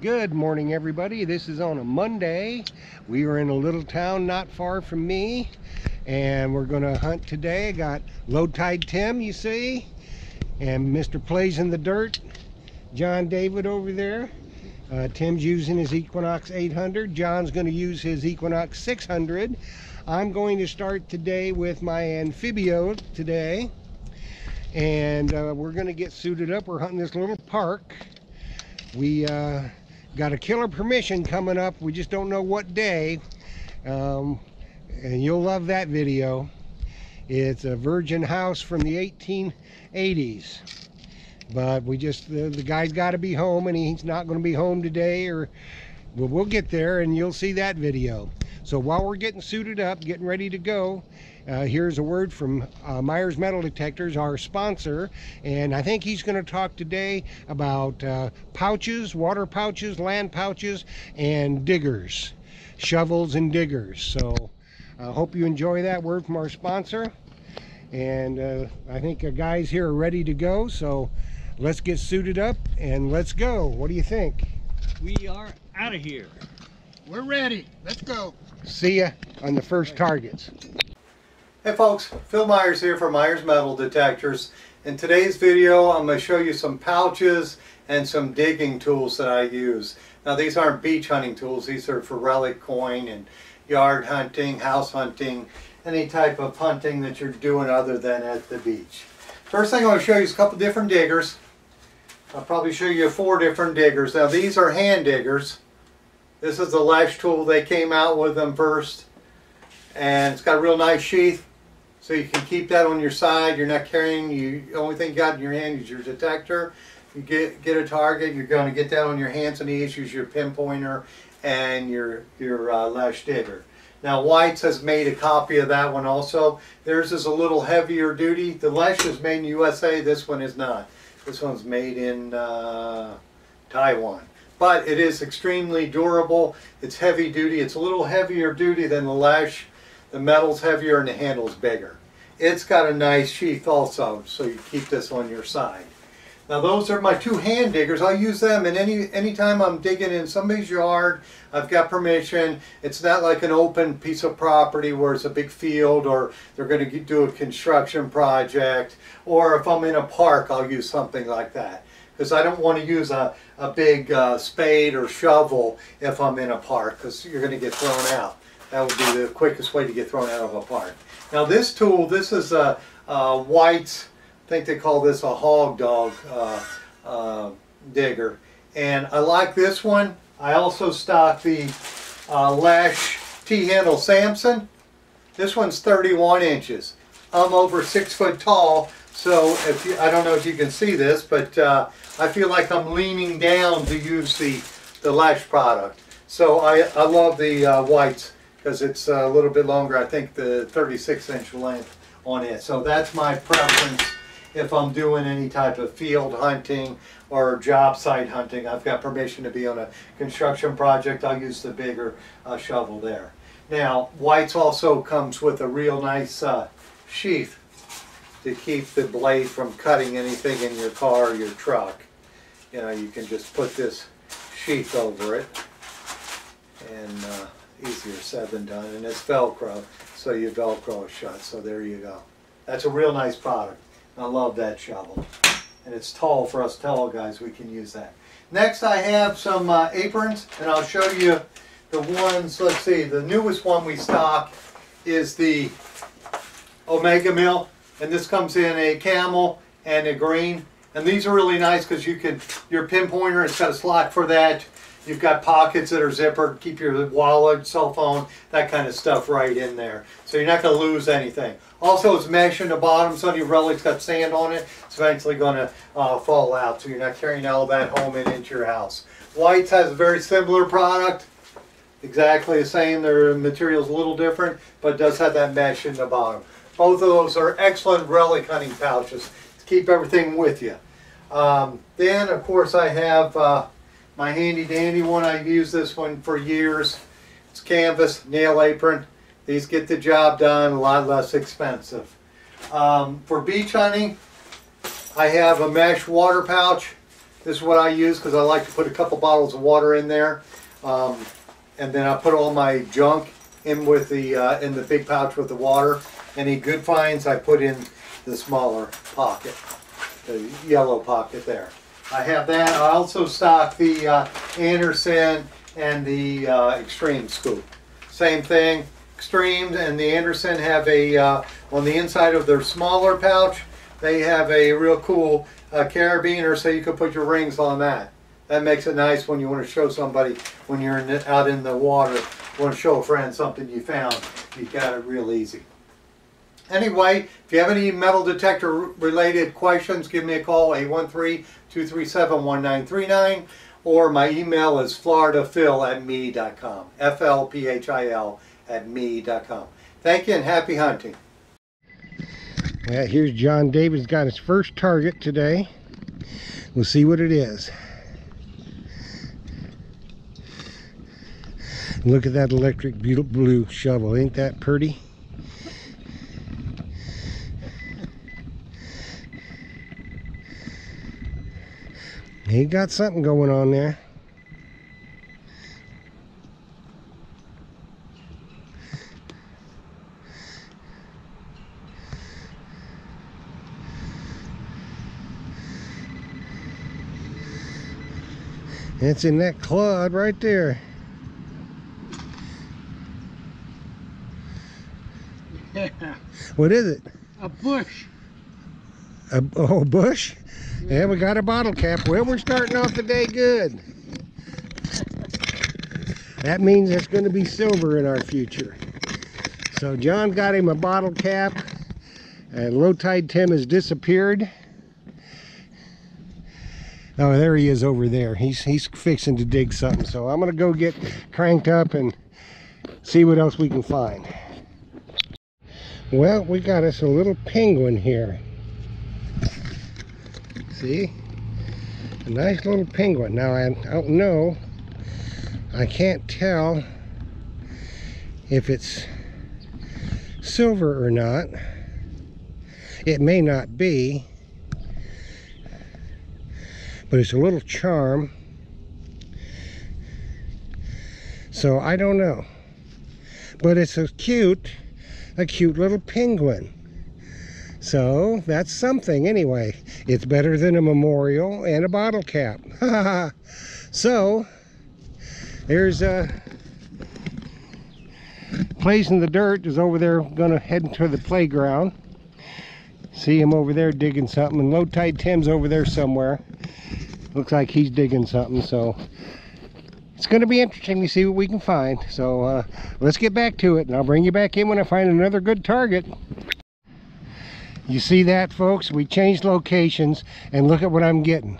Good morning, everybody. This is on a Monday. We are in a little town not far from me, and we're going to hunt today. I got Low Tide Tim, you see, and Mr. Plays in the Dirt, John David over there. Uh, Tim's using his Equinox 800. John's going to use his Equinox 600. I'm going to start today with my Anfibio today. And uh, we're going to get suited up. We're hunting this little park. We uh, got a killer permission coming up. We just don't know what day. Um, and you'll love that video. It's a virgin house from the 1880s. But we just, the, the guy's got to be home and he's not going to be home today or well, we'll get there and you'll see that video. So while we're getting suited up, getting ready to go, uh, here's a word from uh, Myers Metal Detectors, our sponsor, and I think he's going to talk today about uh, pouches, water pouches, land pouches, and diggers, shovels and diggers. So I hope you enjoy that word from our sponsor. And uh, I think the guys here are ready to go, so let's get suited up and let's go. What do you think? We are out of here. We're ready. Let's go. See ya on the first targets. Hey folks, Phil Myers here for Myers Metal Detectors. In today's video I'm going to show you some pouches and some digging tools that I use. Now these aren't beach hunting tools, these are for relic coin and yard hunting, house hunting, any type of hunting that you're doing other than at the beach. First thing I want to show you is a couple different diggers. I'll probably show you four different diggers. Now these are hand diggers. This is the Lesche tool, they came out with them first. And it's got a real nice sheath. So you can keep that on your side. You're not carrying, you the only thing you got in your hand is your detector. You get get a target, you're going to get that on your hands and knees, use your pinpointer and your, your uh, Lesche digger. Now White's has made a copy of that one also. Theirs is a little heavier duty. The Lesche is made in USA, this one is not. This one's made in uh, Taiwan. But it is extremely durable. It's heavy duty. It's a little heavier duty than the Lesche. The metal's heavier and the handle's bigger. It's got a nice sheath also, so you keep this on your side. Now those are my two hand diggers. I'll use them and any anytime I'm digging in somebody's yard, I've got permission. It's not like an open piece of property where it's a big field or they're going to do a construction project. Or if I'm in a park, I'll use something like that. Because I don't want to use a, a big uh, spade or shovel if I'm in a park because you're going to get thrown out. That would be the quickest way to get thrown out of a park. Now this tool, this is a, a White's, I think they call this a hog dog uh, uh, digger. And I like this one. I also stock the uh, Lesche T-handle Sampson. This one's 31 inches. I'm over six foot tall, so if you, I don't know if you can see this, but uh, I feel like I'm leaning down to use the, the Lesche product. So I, I love the uh, whites because it's a little bit longer, I think the 36 inch length on it. So that's my preference if I'm doing any type of field hunting or job site hunting. I've got permission to be on a construction project. I'll use the bigger uh, shovel there. Now, whites also comes with a real nice uh, sheath to keep the blade from cutting anything in your car or your truck. You know, you can just put this sheath over it and uh, easier said than done, and it's Velcro, so you Velcro it shut, so there you go. That's a real nice product. I love that shovel. And it's tall for us tall guys, we can use that. Next I have some uh, aprons, and I'll show you the ones, let's see, the newest one we stock is the Omega Mill, and this comes in a camel and a green. And these are really nice because you can, your pinpointer, it's got a slot for that. You've got pockets that are zippered, keep your wallet, cell phone, that kind of stuff right in there. So you're not going to lose anything. Also, it's mesh in the bottom, so your relic's got sand on it. It's eventually going to uh, fall out, so you're not carrying all that home and into your house. Whites has a very similar product. Exactly the same. Their material's a little different, but does have that mesh in the bottom. Both of those are excellent relic hunting pouches to keep everything with you. Um, then, of course, I have... Uh, my handy dandy one. I've used this one for years. It's canvas, nail apron. These get the job done, a lot less expensive. Um, for beach hunting, I have a mesh water pouch. This is what I use because I like to put a couple bottles of water in there. Um, and then I put all my junk in with the uh, in the big pouch with the water. Any good finds I put in the smaller pocket, the yellow pocket there. I have that. I also stock the uh, Anderson and the uh, Extreme scoop. Same thing. Extremes and the Anderson have a uh, on the inside of their smaller pouch. They have a real cool uh, carabiner, so you can put your rings on that. That makes it nice when you want to show somebody when you're in the, out in the water. Want to show a friend something you found. You got it real easy. Anyway, if you have any metal detector related questions, give me a call 813-237-1939 or my email is floridaphil at me.com. F-L-P-H-I-L at me.com. Thank you and happy hunting. Here's John David's got his first target today. We'll see what it is. Look at that electric blue shovel. Ain't that pretty? He got something going on there. It's in that clod right there. Yeah, What is it? a bush. A oh, bush? Yeah, we got a bottle cap. Well, we're starting off the day good. That means it's going to be silver in our future. So John got him a bottle cap. And low tide Tim has disappeared. Oh, there he is over there. He's he's fixing to dig something. So I'm going to go get cranked up and see what else we can find. Well, we got us a little penguin here. See? A nice little penguin. Now, I don't know. I can't tell if it's silver or not. It may not be. But it's a little charm. So, I don't know. But it's a cute a cute little penguin. So that's something anyway. It's better than a memorial and a bottle cap. so there's a place in the dirt is over there gonna head into the playground. See him over there digging something and low tide Tim's over there somewhere. Looks like he's digging something so it's going to be interesting to see what we can find. So uh, let's get back to it and I'll bring you back in when I find another good target. You see that folks? We changed locations and look at what I'm getting.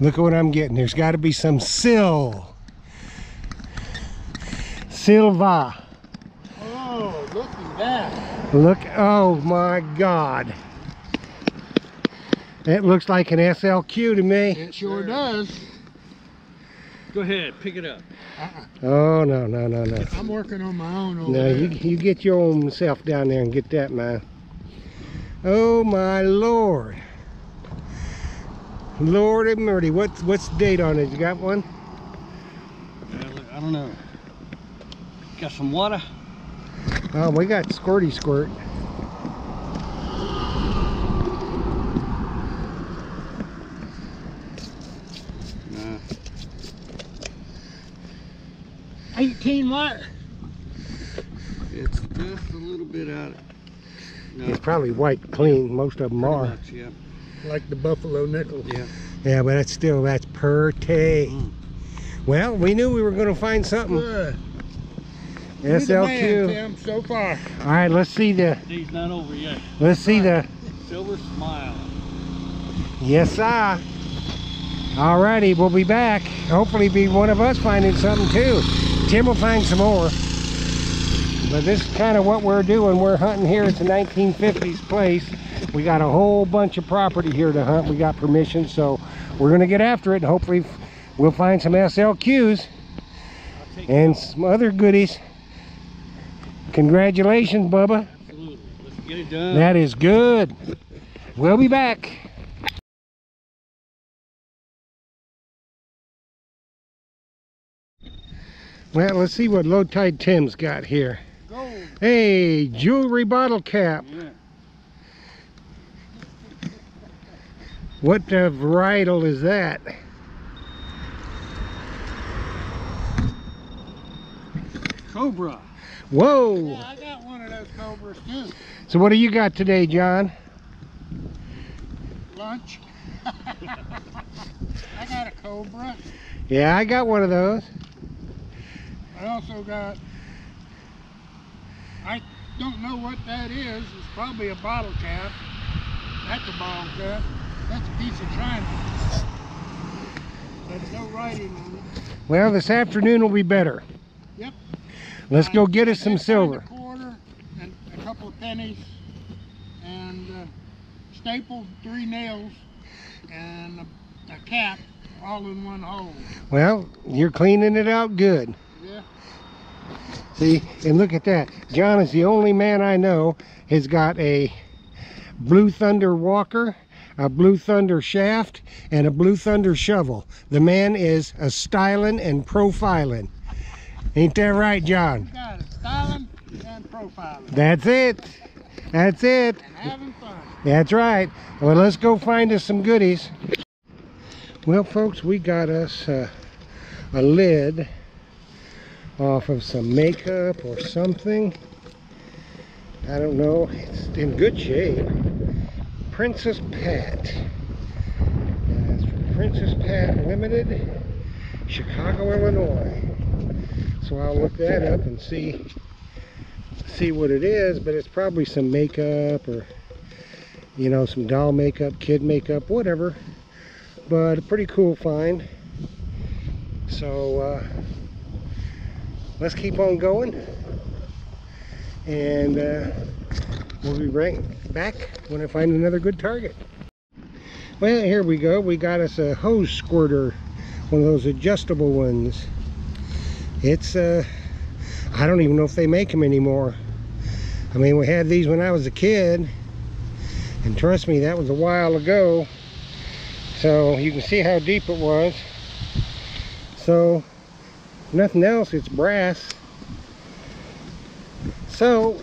Look at what I'm getting. There's got to be some sill. Silva. Oh, look at that. Look, oh my God. It looks like an SLQ to me. It sure does. Go ahead, pick it up. Uh-uh. Oh, no, no, no, no. I'm working on my own over No, there. you, you get your own self down there and get that, man. Oh, my Lord. Lord of mercy. What's, what's the date on it? You got one? Well, I don't know. Got some water? Oh, we got squirty squirt. No. 18 what? It's just a little bit out. No, It's probably white clean. Most of them pretty are. much, yeah. Like the buffalo nickel. Yeah. Yeah, but that's still, that's per tay. Mm. Well, we knew we were going to find something. Good. You're man, Tim, so far. All right, let's see the, Day's not over yet. let's see the, Silver smile. Yes, sir. Alrighty, we'll be back. Hopefully be one of us finding something too. Tim will find some more but this is kind of what we're doing. We're hunting here it's a 1950s place. We got a whole bunch of property here to hunt. We got permission so we're going to get after it. And hopefully we'll find some slqs and some other goodies. Congratulations bubba. That is good. We'll be back. Well, let's see what low tide Tim's got here. Gold. Hey, jewelry bottle cap. Yeah. What uh, varietal is that? Cobra. Whoa! Yeah, I got one of those cobras too. So what do you got today, John? Lunch. I got a cobra. Yeah, I got one of those. I also got. I don't know what that is. It's probably a bottle cap. That's a bottle cap. That's a piece of china. There's no writing on it. Well, this afternoon will be better. Yep. Let's go get us some silver. A quarter and a couple of pennies and uh, stapled three nails and a, a cap all in one hole. Well, you're cleaning it out good. Yeah. See, and look at that. John is the only man I know has got a Blue Thunder walker, a Blue Thunder shaft, and a Blue Thunder shovel. The man is a styling and profiling. Ain't that right, John? Got it. Styling and profiling That's it. That's it. and having fun. That's right. Well, let's go find us some goodies. Well, folks, we got us uh, a lid off of some makeup or something. I don't know. It's in good shape. Princess Pat. That's from Princess Pat Limited, Chicago, Illinois. So I'll look that up and see see what it is, but it's probably some makeup or you know, some doll makeup, kid makeup, whatever. But a pretty cool find. So uh, let's keep on going. And uh, we'll be right back when I find another good target. Well, here we go. We got us a hose squirter, one of those adjustable ones. It's, uh, I don't even know if they make them anymore. I mean, we had these when I was a kid and trust me that was a while ago so you can see how deep it was so nothing else it's brass. So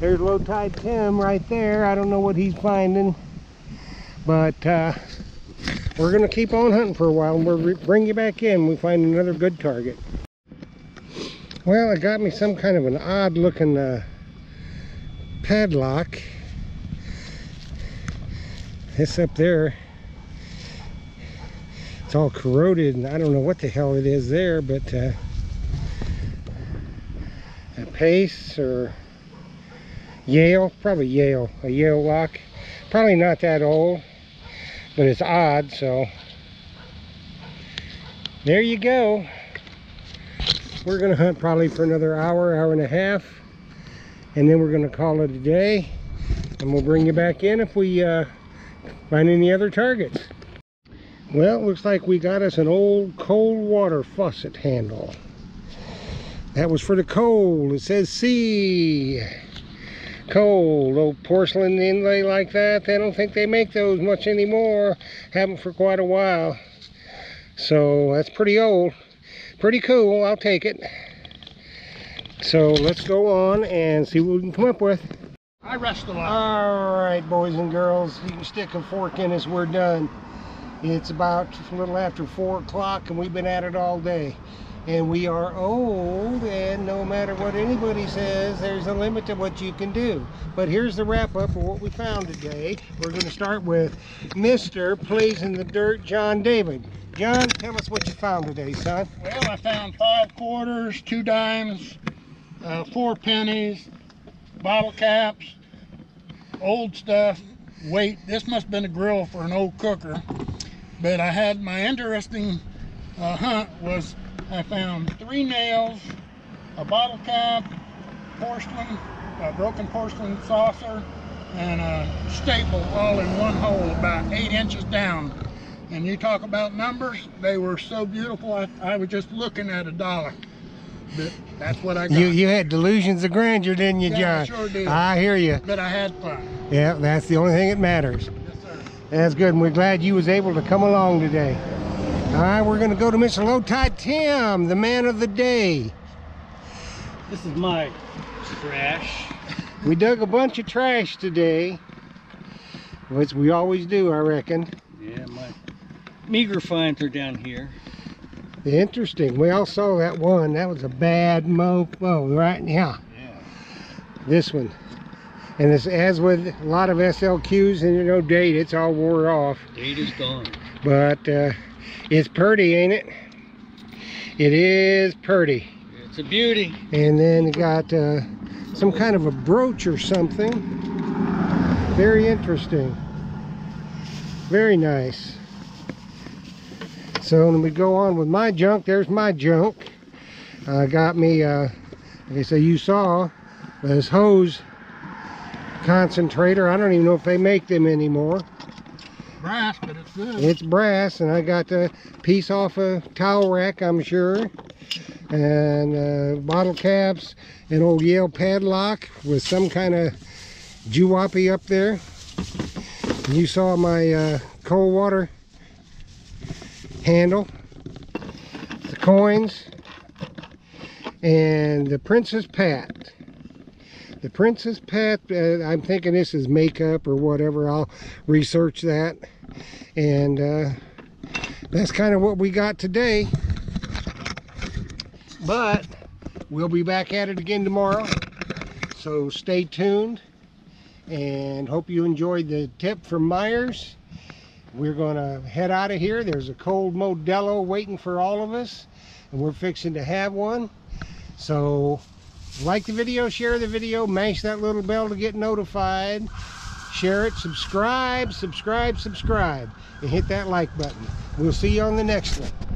there's low tide Tim right there. I don't know what he's finding but uh, we're gonna keep on hunting for a while and we'll bring you back in. We find another good target. Well it got me some kind of an odd looking uh, padlock. This up there, it's all corroded and I don't know what the hell it is there, but uh, a Pace or Yale, probably Yale, a Yale lock. Probably not that old, but it's odd, so there you go. We're gonna hunt probably for another hour, hour and a half and then we're to call it a day and we'll bring you back in if we uh, find any other targets well it looks like we got us an old cold water faucet handle. That was for the cold. It says C. Cold. Old porcelain inlay like that they don't think they make those much anymore. Haven't for quite a while. So that's pretty old. Pretty cool. I'll take it. So let's go on and see what we can come up with. I rest a lot. All right, boys and girls, you can stick a fork in as we're done. It's about a little after four o'clock and we've been at it all day. And we are old and no matter what anybody says, there's a limit to what you can do. But here's the wrap up of what we found today. We're gonna start with Mr. Plays in the Dirt, John David. John, tell us what you found today, son. Well, I found five quarters, two dimes, uh, four pennies, bottle caps, old stuff, weight. This must have been a grill for an old cooker. But I had my interesting uh, hunt was I found three nails, a bottle cap, porcelain, a broken porcelain saucer, and a staple all in one hole about eight inches down. And you talk about numbers, they were so beautiful, I, I was just looking at a dollar. But that's what I got. You you had delusions of grandeur, didn't you, Yeah, I John? sure did. I hear you. but I had fun. Yeah, that's the only thing that matters. That's good, and we're glad you was able to come along today. All right, we're gonna go to Mr. Low Tide Tim, the man of the day. This is my trash. We dug a bunch of trash today, which we always do, I reckon. Yeah, my meager finds are down here. Interesting. We all saw that one. That was a bad mofo, right? Yeah. Yeah. This one. And it's, as with a lot of SLQs and you know date, it's all wore off. Date is gone. But uh, it's pretty, ain't it? It is pretty. It's a beauty. And then it got uh, some kind of a brooch or something. Very interesting. Very nice. So when we go on with my junk, there's my junk. I got me, uh, like I say, you saw this hose concentrator. I don't even know if they make them anymore. Brass, but it's good. It's brass, and I got a piece off a towel rack, I'm sure. And uh, bottle caps, an old Yale padlock with some kind of juwapi up there. You saw my uh, cold water handle, the coins, and the Princess Pat. The Princess Pat, uh, I'm thinking this is makeup or whatever. I'll research that. And uh, that's kind of what we got today. But we'll be back at it again tomorrow. So stay tuned and hope you enjoyed the tip from Myers. We're going to head out of here. There's a cold Modelo waiting for all of us, and we're fixing to have one. So, like the video, share the video, mash that little bell to get notified. Share it, subscribe, subscribe, subscribe, and hit that like button. We'll see you on the next one.